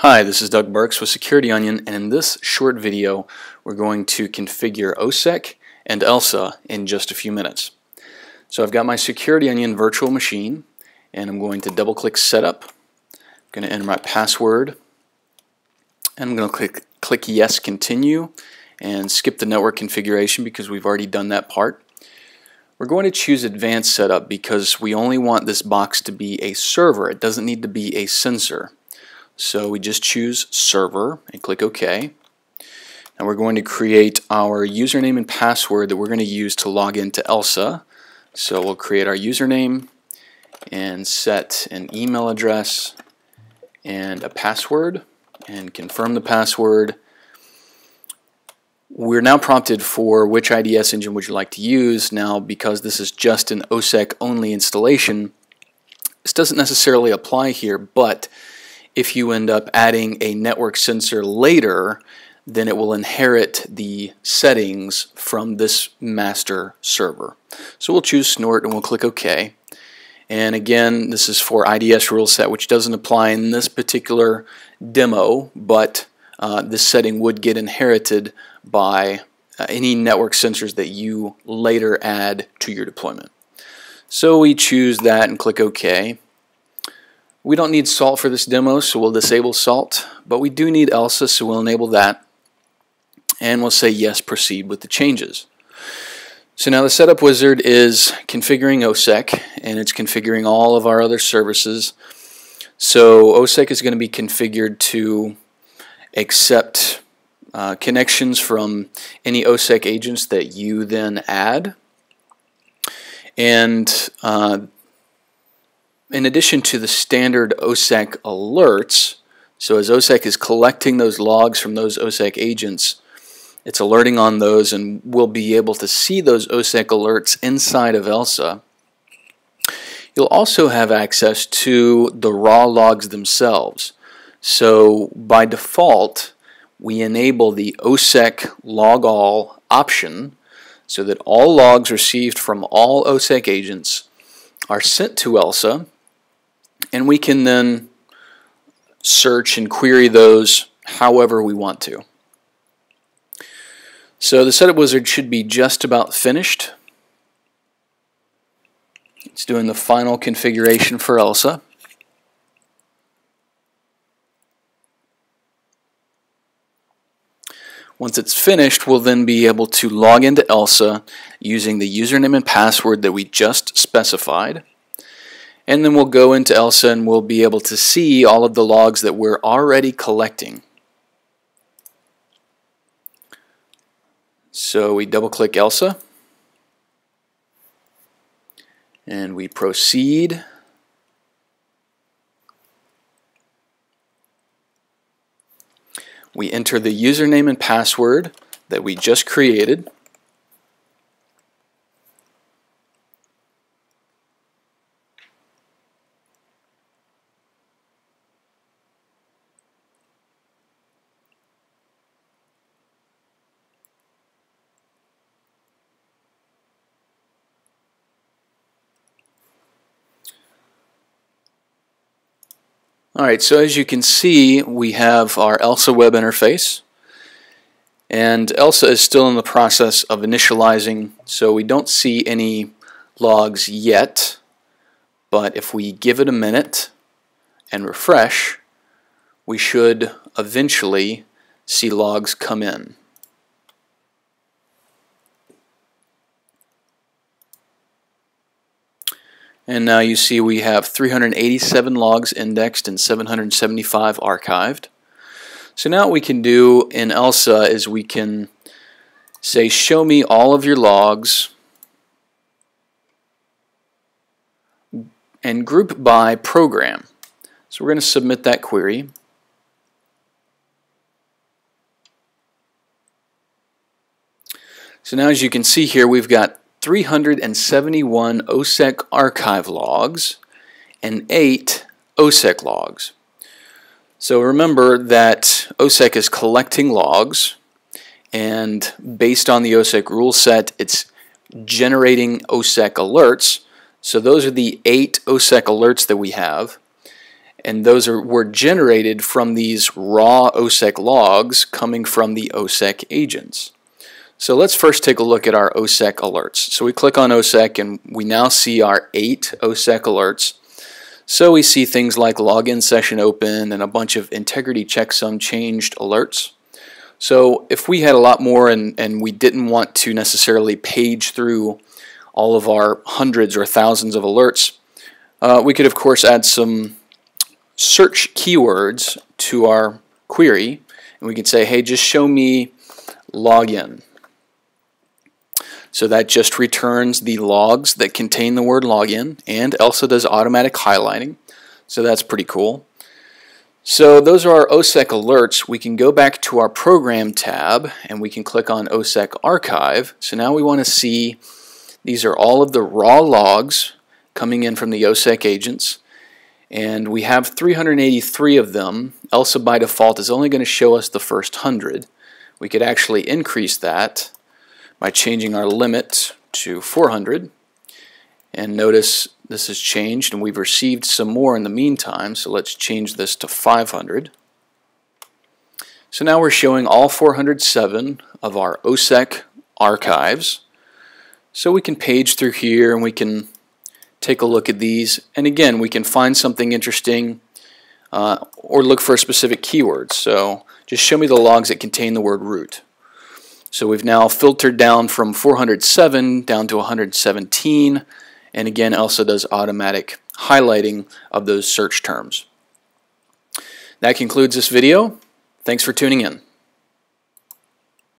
Hi, this is Doug Burks with Security Onion, and in this short video, we're going to configure OSSEC and ELSA in just a few minutes. So I've got my Security Onion virtual machine, and I'm going to double-click Setup. I'm going to enter my password, and I'm going to click, click Yes, Continue, and skip the network configuration because we've already done that part. We're going to choose Advanced Setup because we only want this box to be a server. It doesn't need to be a sensor. So we just choose server and click OK. And we're going to create our username and password that we're going to use to log into ELSA. So we'll create our username and set an email address and a password and confirm the password. We're now prompted for which IDS engine would you like to use. Now because this is just an OSSEC only installation, this doesn't necessarily apply here, but if you end up adding a network sensor later, then it will inherit the settings from this master server. So we'll choose Snort and we'll click OK. And again, this is for IDS rule set, which doesn't apply in this particular demo, but uh, this setting would get inherited by uh, any network sensors that you later add to your deployment. So we choose that and click OK. We don't need salt for this demo, so we'll disable salt, but we do need ELSA, so we'll enable that. And we'll say yes, proceed with the changes. So now the setup wizard is configuring OSSEC, and it's configuring all of our other services. So OSSEC is going to be configured to accept uh, connections from any OSSEC agents that you then add. And uh, in addition to the standard OSSEC alerts, so as OSSEC is collecting those logs from those OSSEC agents, it's alerting on those and we'll be able to see those OSSEC alerts inside of ELSA. You'll also have access to the raw logs themselves. So by default, we enable the OSSEC log all option so that all logs received from all OSSEC agents are sent to ELSA and we can then search and query those however we want to. So the setup wizard should be just about finished. It's doing the final configuration for ELSA. Once it's finished, we'll then be able to log into ELSA using the username and password that we just specified. And then we'll go into ELSA and we'll be able to see all of the logs that we're already collecting. So we double click ELSA and we proceed. We enter the username and password that we just created. Alright, so as you can see, we have our ELSA web interface. And ELSA is still in the process of initializing, so we don't see any logs yet. But if we give it a minute and refresh, we should eventually see logs come in. And now you see we have 387 logs indexed and 775 archived. So now what we can do in ELSA is we can say show me all of your logs and group by program. So we're going to submit that query. So now as you can see here we've got 371 OSSEC archive logs and 8 OSSEC logs. So remember that OSSEC is collecting logs and based on the OSSEC rule set it's generating OSSEC alerts. So those are the 8 OSSEC alerts that we have and those are were generated from these raw OSSEC logs coming from the OSSEC agents. So let's first take a look at our OSSEC alerts. So we click on OSSEC and we now see our eight OSSEC alerts. So we see things like login session open and a bunch of integrity checksum changed alerts. So if we had a lot more and, and we didn't want to necessarily page through all of our hundreds or thousands of alerts, uh, we could of course add some search keywords to our query and we could say, hey, just show me login. So that just returns the logs that contain the word login and also does automatic highlighting. So that's pretty cool. So those are our OSSEC alerts. We can go back to our program tab and we can click on OSSEC archive. So now we want to see these are all of the raw logs coming in from the OSSEC agents and we have 383 of them. ELSA by default is only going to show us the first 100. We could actually increase that by changing our limit to 400. And notice this has changed and we've received some more in the meantime, so let's change this to 500. So now we're showing all 407 of our OSSEC archives. So we can page through here and we can take a look at these. And again, we can find something interesting uh, or look for a specific keyword. So just show me the logs that contain the word root. So we've now filtered down from 407 down to 117 and again ELSA does automatic highlighting of those search terms. That concludes this video. Thanks for tuning in.